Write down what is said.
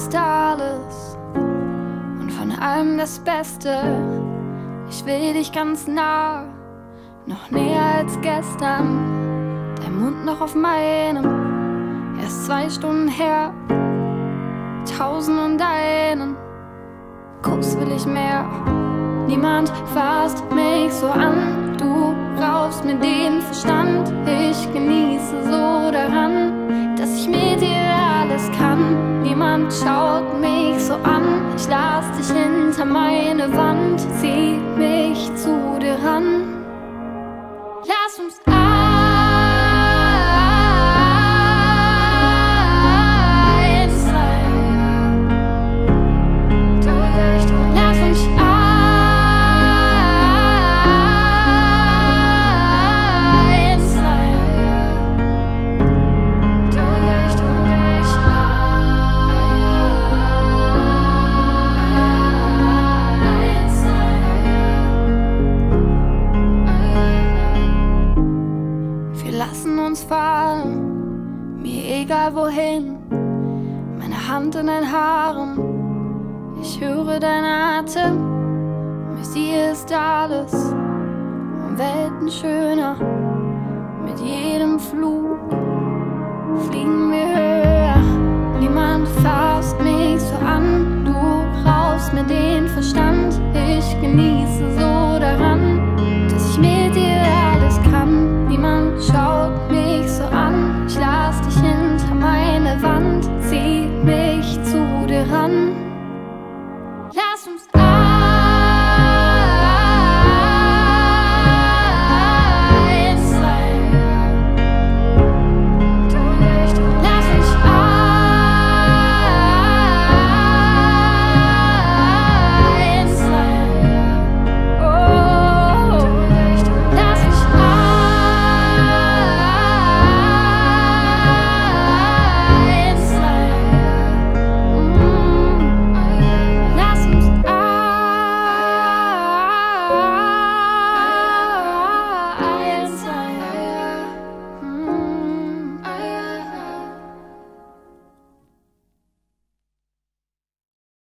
bist alles und von allem das Beste. Ich will dich ganz nah, noch näher als gestern. Dein Mund noch auf meinem, erst zwei Stunden her. Tausend und einen Kuss will ich mehr. Niemand fasst mich so an. Du raubst mir den Verstand. Ich genieße so daran. Niemand schaut mich so an, ich lass dich hinter meine Wand, zieh mich zu dir ran. Lass uns eins fahren, mir egal wohin, meine Hand in deinen Haaren, ich höre deinen Atem, mir dir ist alles. Um Welten schöner, mit jedem Flug fliegen wir höher, niemand fasst mich so an, du brauchst mir den Verstand, ich genieße so one